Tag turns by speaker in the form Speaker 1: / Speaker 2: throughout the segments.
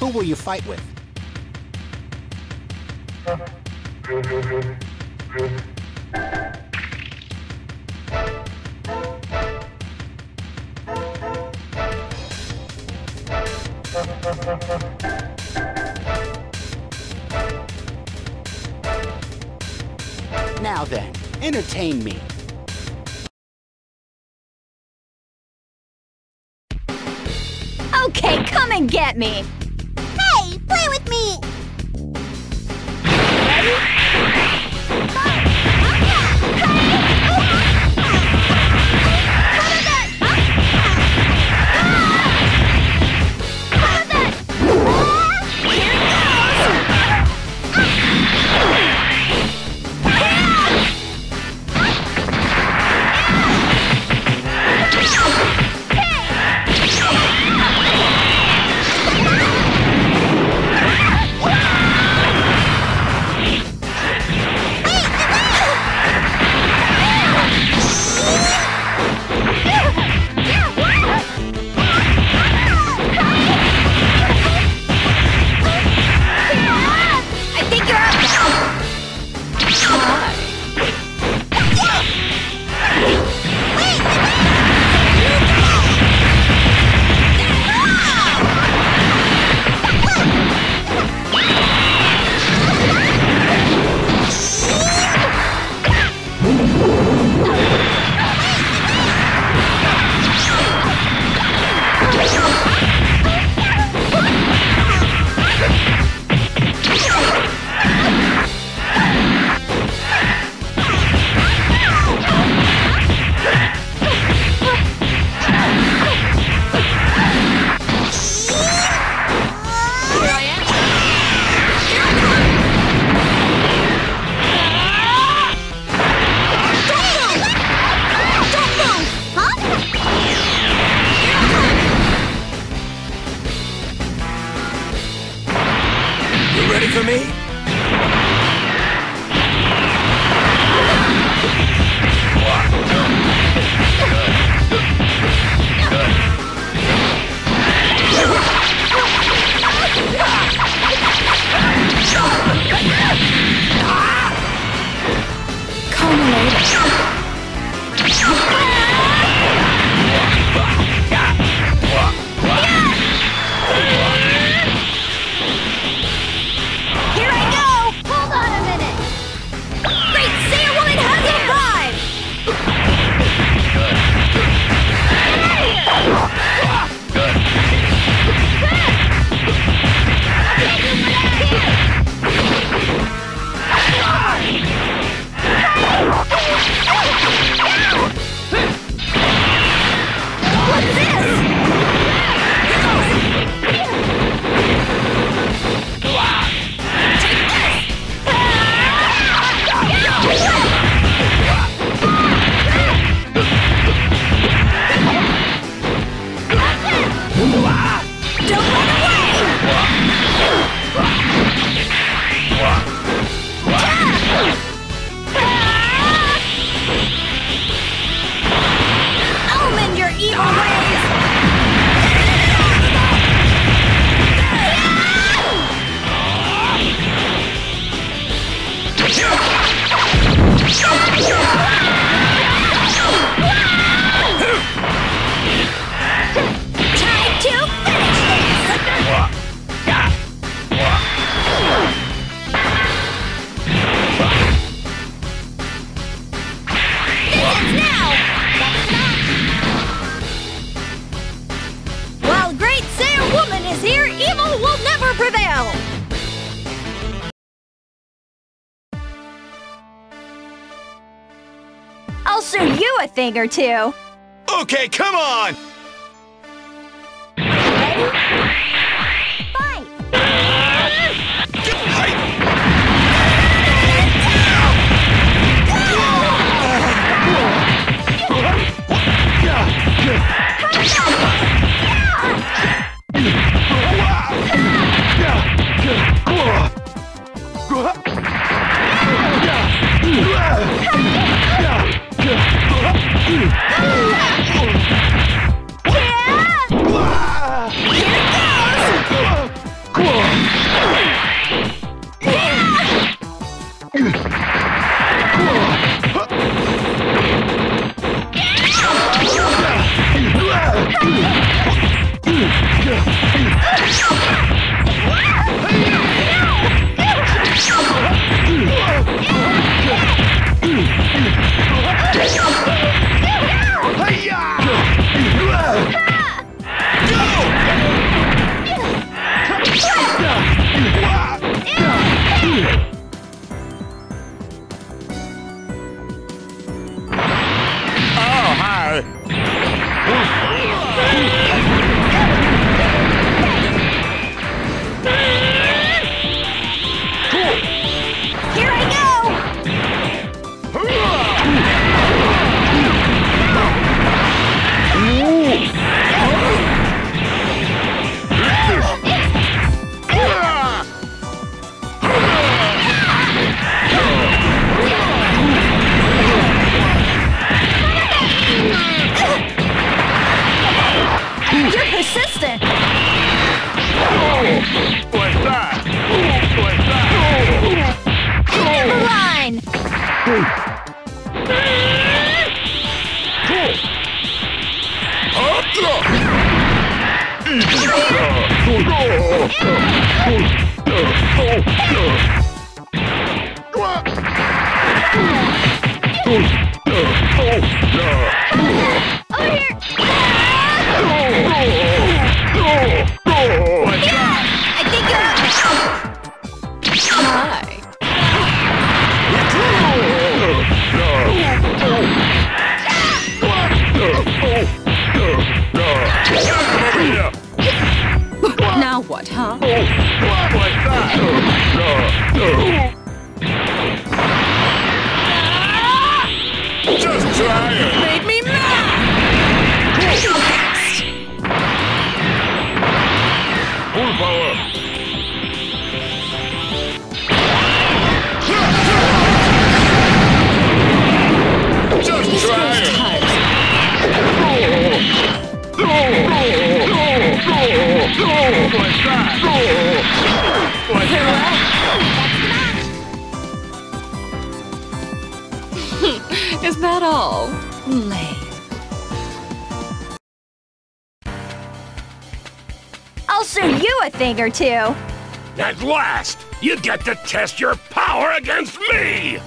Speaker 1: Who will you fight with? Now then, entertain me.
Speaker 2: Okay, come and get me!
Speaker 3: You ready for me?
Speaker 2: Come Culminated. thing or two.
Speaker 3: Okay, come on!
Speaker 2: Ready?
Speaker 4: Is that all? Lame. I'll show you a thing or two!
Speaker 2: At last! You get to test your power against me!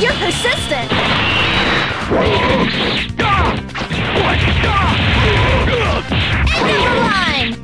Speaker 4: You're persistent!
Speaker 5: End of the
Speaker 2: line!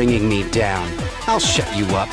Speaker 2: Bringing me down. I'll shut you up.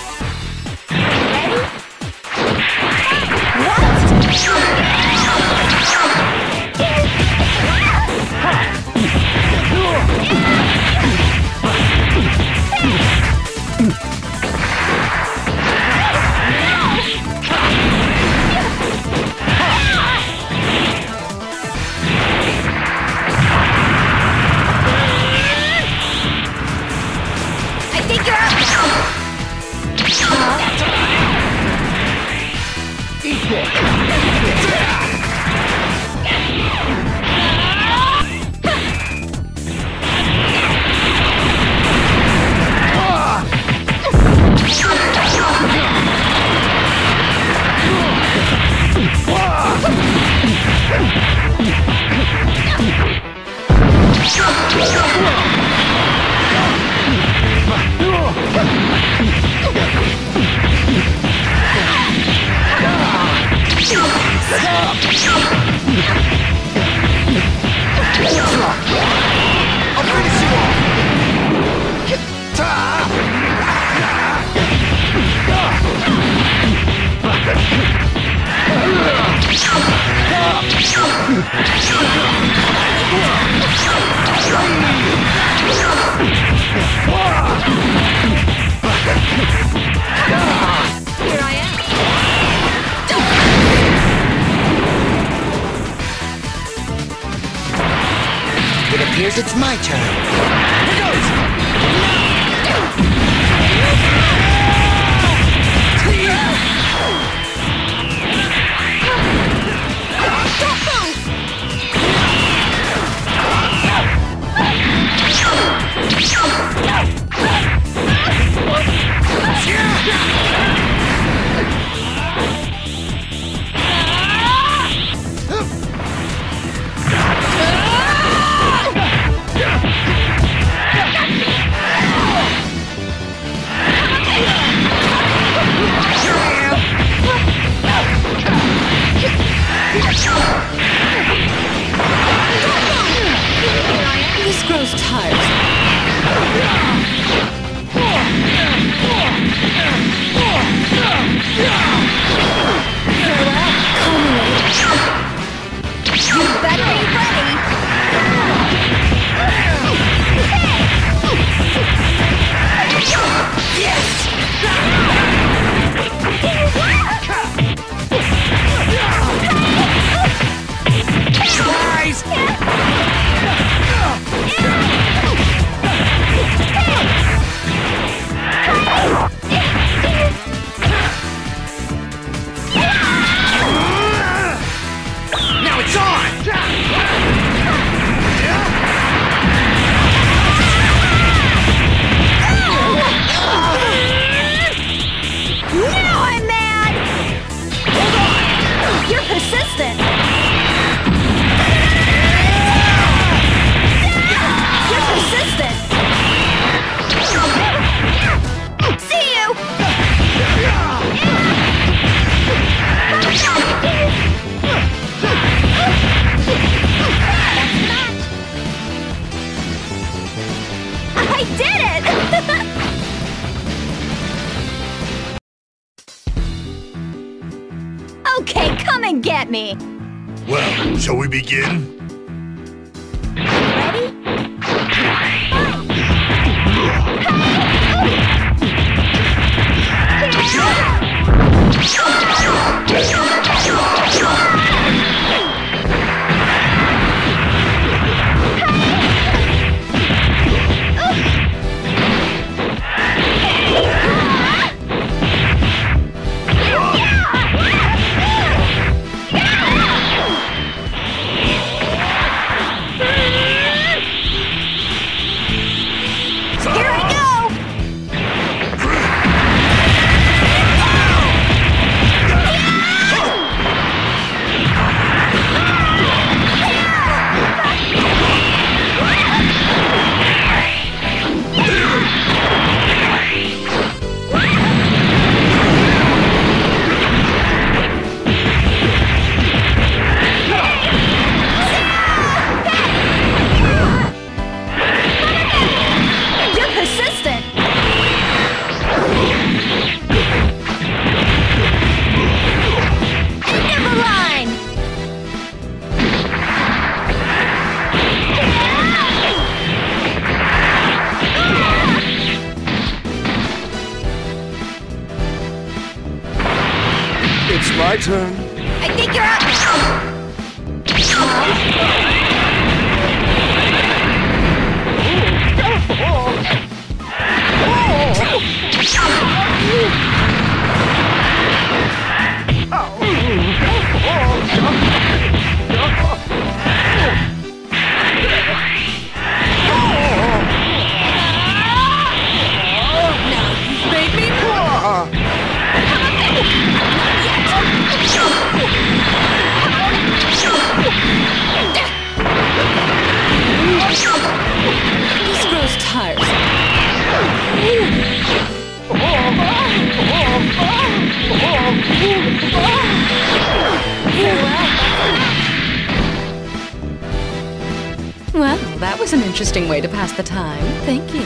Speaker 4: interesting way to pass the time. Thank you.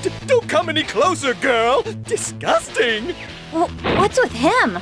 Speaker 6: D don't come any closer, girl! Disgusting!
Speaker 2: What's with him?